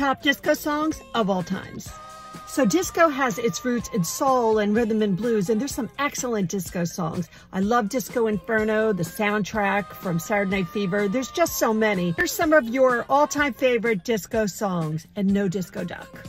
top disco songs of all times. So disco has its roots in soul and rhythm and blues, and there's some excellent disco songs. I love Disco Inferno, the soundtrack from Saturday Night Fever. There's just so many. Here's some of your all-time favorite disco songs and no disco duck.